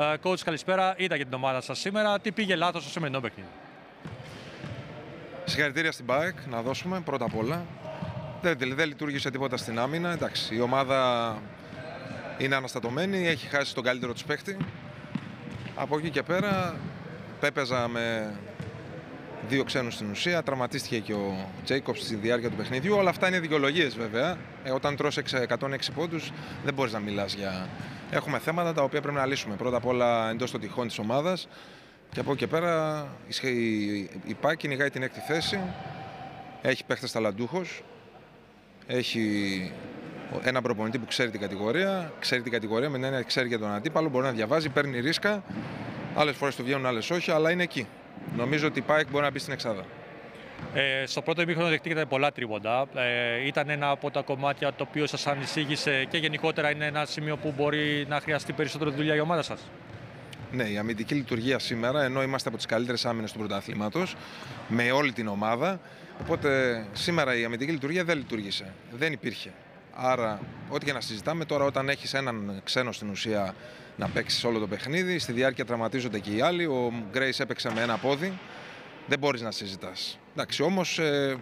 Ε, Coach, καλησπέρα. Είδα για την ομάδα σας σήμερα. Τι πήγε λάθος στο σημερινό παιχνίδι; Συγχαρητήρια στην ΠΑΕΚ να δώσουμε πρώτα απ' όλα. Δεν, δεν λειτουργήσε τίποτα στην άμυνα. Εντάξει, η ομάδα είναι αναστατωμένη, έχει χάσει τον καλύτερο του παίχτη. Από εκεί και πέρα πέπαιζα με δύο ξένους στην ουσία. Τραυματίστηκε και ο Τζέικοπ στη διάρκεια του παιχνιδιού. Όλα αυτά είναι δικαιολογίες βέβαια. Ε, όταν τρως 106 πόντους, δεν μπορείς να μιλάς για. Έχουμε θέματα τα οποία πρέπει να λύσουμε. Πρώτα απ' όλα εντός των τυχών της ομάδας. Και από εκεί και πέρα η ΠΑΚ κυνηγάει την έκτη θέση. Έχει παίχτες ταλαντούχος. Έχει ένα προπονητή που ξέρει την κατηγορία. Ξέρει την κατηγορία με την έννοια ξέρει για τον αντίπαλο. Μπορεί να διαβάζει, παίρνει ρίσκα. Άλλες φορές του βγαίνουν, άλλες όχι, αλλά είναι εκεί. Νομίζω ότι η ΠΑΕΚ μπορεί να μπει στην Εξάδα. Ε, στο πρώτο ημίχρονο δεχτήκατε πολλά τρίποντα. Ε, ήταν ένα από τα κομμάτια το οποίο σας ανησύγησε και γενικότερα είναι ένα σημείο που μπορεί να χρειαστεί περισσότερο δουλειά η ομάδα σας; Ναι, η αμυντική λειτουργία σήμερα, ενώ είμαστε από τις καλύτερες άμυνες του πρωταθλήματος, με όλη την ομάδα. Οπότε σήμερα η αμυντική λειτουργία δεν λειτουργήσε. Δεν υπήρχε. Άρα, ό,τι και να συζητάμε τώρα, όταν έχεις έναν ξένο στην ουσία να παίξεις όλο το παιχνίδι, στη διάρκεια τραυματίζονται και οι άλλοι. Ο Γκρέις έπαιξε με ένα πόδι. Δεν μπορείς να συζητάς. Εντάξει, όμως ε,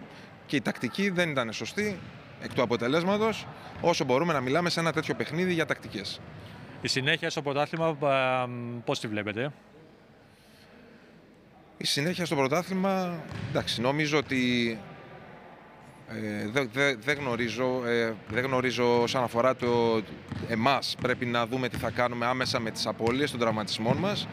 και η τακτική δεν ήταν σωστή εκ του αποτελέσματος. Όσο μπορούμε να μιλάμε σε ένα τέτοιο παιχνίδι για τακτικές. Η συνέχεια στο πρωτάθλημα, πώς τη βλέπετε; Η συνέχεια στο πρωτάθλημα, εντάξει, νομίζω ότι ε, δεν δε, δε γνωρίζω, ε, δεν γνωρίζω όσον αφορά το εμάς. Πρέπει να δούμε τι θα κάνουμε άμεσα με τις απώλειες των τραυματισμών μας.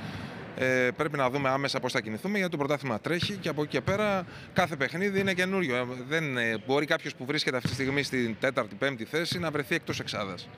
Ε, πρέπει να δούμε άμεσα πώς θα κινηθούμε γιατί το πρωτάθλημα τρέχει και από εκεί και πέρα κάθε παιχνίδι είναι καινούριο. Ε, δεν, ε, μπορεί κάποιος που βρίσκεται αυτή τη στιγμή στην τέταρτη, πέμπτη θέση να βρεθεί εκτός εξάδας.